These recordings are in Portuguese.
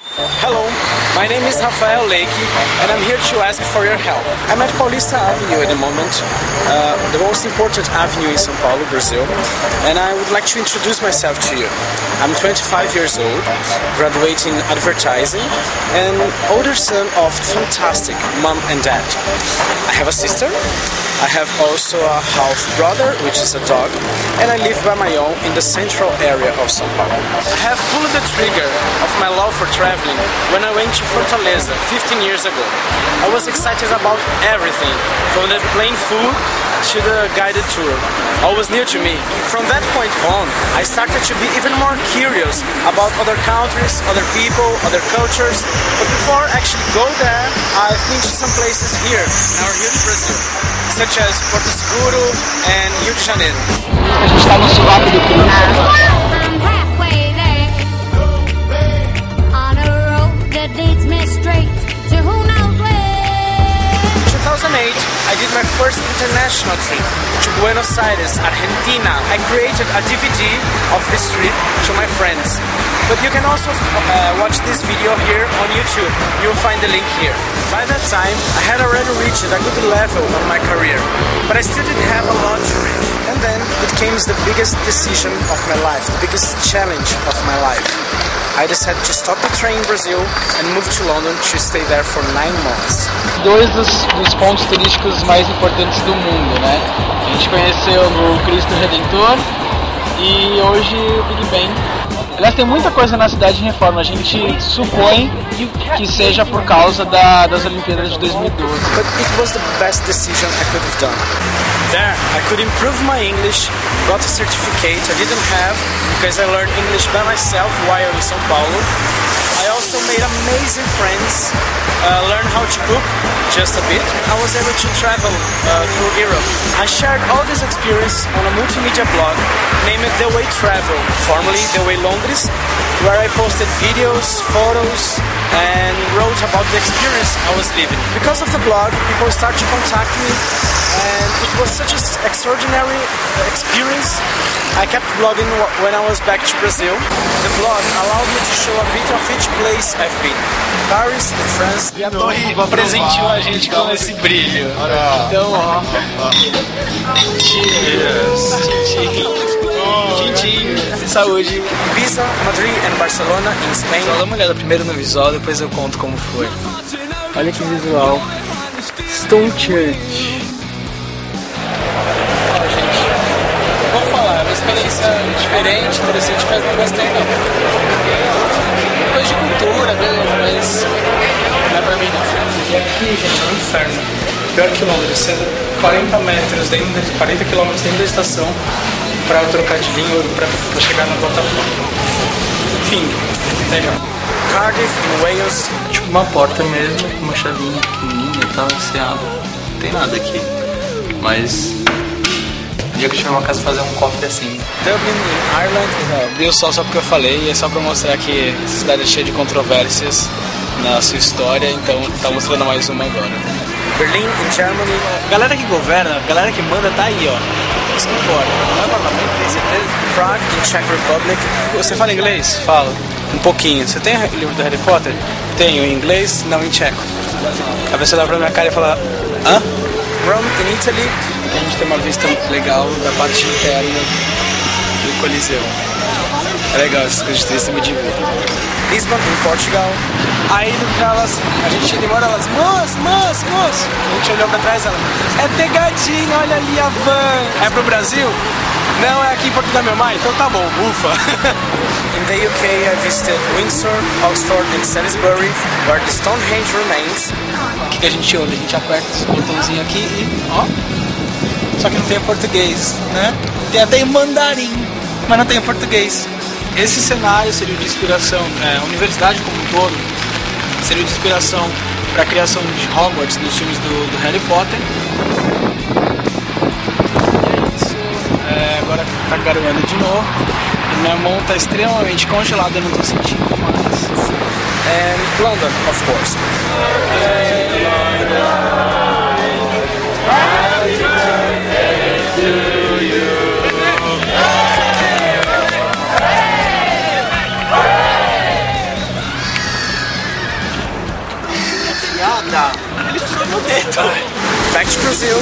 Hello, my name is Rafael Leike and I'm here to ask for your help. I'm at Paulista Avenue at the moment, uh, the most important avenue in São Paulo, Brazil, and I would like to introduce myself to you. I'm 25 years old, graduating advertising, and older son of fantastic mom and dad. I have a sister, I have also a half brother, which is a dog, and I live by my own in the central area of São Paulo. I have pulled the trigger of my love for traveling when I went to Fortaleza 15 years ago. I was excited about everything, from the plain food to the guided tour. All was new to me. From that point on, I started to be even more curious about other countries, other people, other cultures. But before I actually go there, I've been to some places here in our huge Brazil, such as Porto Seguro and Rio de Janeiro. A gente está no sovaco do Cruz. I'm halfway there on a road that leads me straight to who knows where. In 2008, I did my first international trip to Buenos Aires, Argentina. I created a DVD of this trip to my friends. But you can also uh, watch this video here on YouTube. You'll find the link here. By that time, I had already reached a good level of my career, but I still didn't have a lot to reach. And then it came the biggest decision of my life, the biggest challenge of my life. I decided to stop the train in Brazil and move to London to stay there for nine months. Dois dos, dos pontos turísticos mais importantes do mundo, né? A gente conheceu no Cristo Redentor e hoje o Big Ben. Aliás, tem muita coisa na cidade em reforma. A gente supõe que seja por causa da, das Olimpíadas de 2012. but it was the best decision I could have done. There, I could improve my English, got a certificate I didn't have because I learned English by myself while in São Paulo. I also made amazing friends, uh, learned how to cook just a bit. I was able to travel uh, through Europe. I shared all this experience on a multimedia blog named The Way Travel, formerly The Way Londres, where I posted videos, photos, and wrote about the experience I was living. Because of the blog, people started to contact me, and it was such an extraordinary experience. I kept blogging wh- when I was back to Brazil. The blog allowed me to show a bit of each place I've been. Paris and France. E a torre presenteou a gente com esse brilho. Então, ó. Tchim, tchim. Saúde. Ibiza, Madrid and Barcelona in Spain. Só dá uma olhada primeiro no visual, depois eu conto como foi. Olha que visual. Stone Church. Vou falar, é uma experiência diferente, interessante, mas não gostei não. Coisa de cultura mesmo, mas não é pra mim não. E aqui, gente, é um inferno. Pior que Londres, sendo 40 metros dentro, de- 40 quilômetros dentro da estação pra eu trocar de língua pra, pra chegar na plataforma. Enfim, legal. Cardiff, Wales, Tipo uma porta mesmo, com uma chavinha pequenininha e tal, você abre. Não tem nada aqui. Mas. Um dia que eu tiver uma casa fazer um cofre assim. Dublin, in Ireland, Viu só só porque eu falei, e é só pra mostrar que essa cidade é cheia de controvérsias na sua história, então tá mostrando mais uma agora. Berlin, in Germany, A galera que governa, a galera que manda tá aí, ó. Você concorda? Não é parlamento, tem certeza? Prague, in Czech Republic, Você fala inglês? Fala. Um pouquinho. Você tem o livro do Harry Potter? Tenho em inglês, não em tcheco. Aí você olha pra minha cara e fala, hã? Rome, in Italy, A gente tem uma vista legal da parte interna do Coliseu. É legal essas coisas de eu me divirto. Lisbon, in Portugal, Aí elas, a gente demora elas, moço, moço, moço. A gente olhou pra trás ela, é pegadinha, olha ali a van. É pro Brasil? Não, é aqui em Portugal, meu mãe? Então tá bom, ufa. The UK, I visited Windsor, Oxford, and Salisbury, where the Stonehenge remains. O que, que a gente ouve? A gente aperta esse botãozinho aqui e ó. Só que não tem português, né? Tem até em mandarim, mas não tem português. Esse cenário seria de inspiração, é, a universidade como um todo, seria de inspiração para a criação de Hogwarts nos filmes do, do Harry Potter. E é isso. É, agora tá garoando de novo minha mão está extremamente congelada, eu não estou sentindo mais. É, And London, of course. Piada! Ele foi no dedo! Back to Brazil,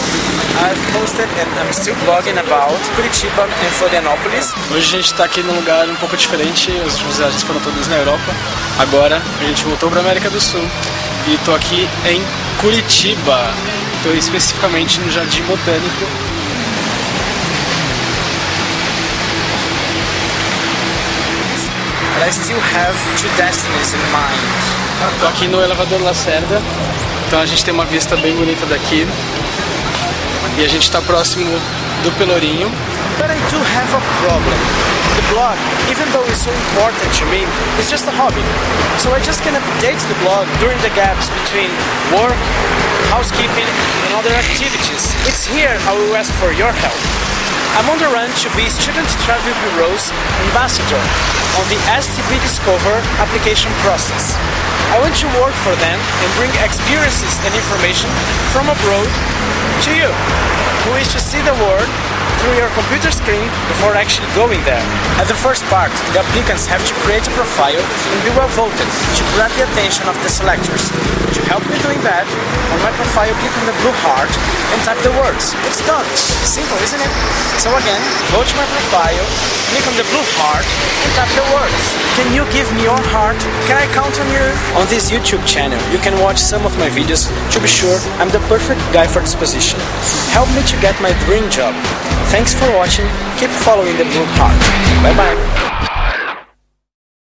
I've posted and I'm still blogging about Curitiba and Florianópolis. Hoje a gente tá aqui num lugar um pouco diferente, as últimas viagens foram todas na Europa. Agora a gente voltou pra América do Sul e tô aqui em Curitiba. Tô especificamente no Jardim Botânico. But I still have two destinies in mind. Tô aqui no elevador Lacerda, então a gente tem uma vista bem bonita daqui. E a gente tá próximo do Pelourinho. But I do have a problem. The blog, even though it's so important to me, is just a hobby. So I just can update the blog during the gaps between work, housekeeping, and other activities. It's here I will ask for your help. I'm on the run to be Student Travel Bureau's ambassador on the STB Discover application process. I want to work for them and bring experiences and information from abroad to you, who wish to see the world through your computer screen before actually going there. At the first part, the applicants have to create a profile and be well voted to grab the attention of the selectors. To help me doing that, on my profile click on the blue heart and type the words. It's done. Simple, isn't it? So again, go to my profile, click on the blue heart and type the words. Can you give me your heart? Can I count on you? On this YouTube channel, you can watch some of my videos to be sure I'm the perfect guy for this position. Help me to get my dream job. Thanks for watching. Keep following the blue heart. Bye bye.